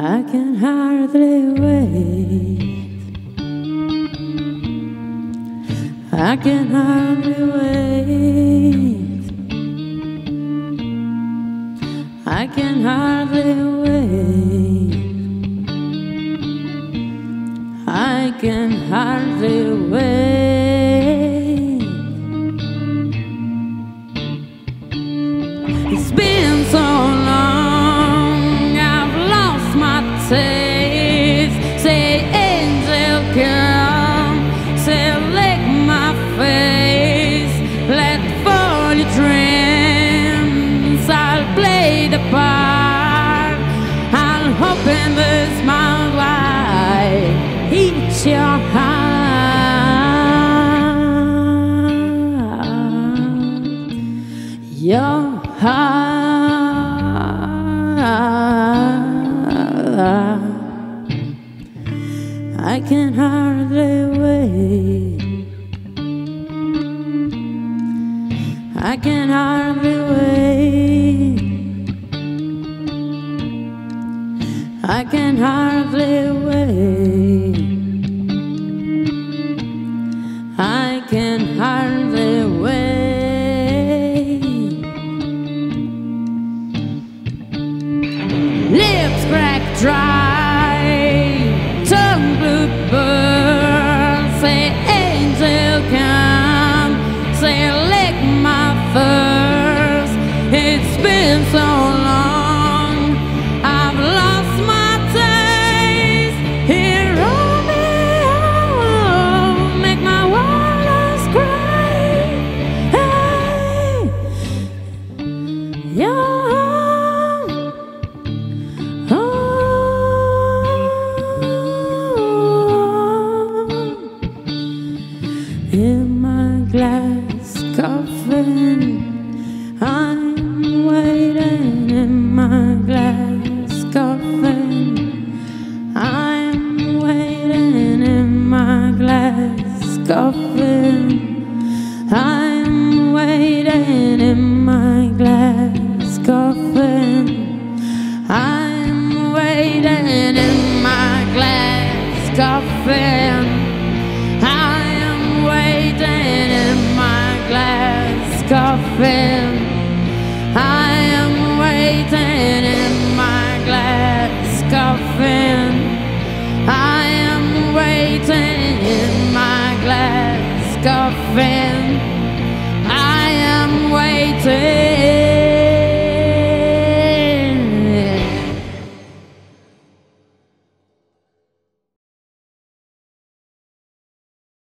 I can hardly wait. I can hardly wait. I can hardly wait. I can hardly wait. Your heart. I can hardly wait. I can hardly wait. I can hardly wait. I can hardly Lips cracked dry, in my glass coffin, I'm waiting in my glass coffin. I'm waiting in my glass coffin. I am waiting in my glass coffin. I am waiting in my glass coffin.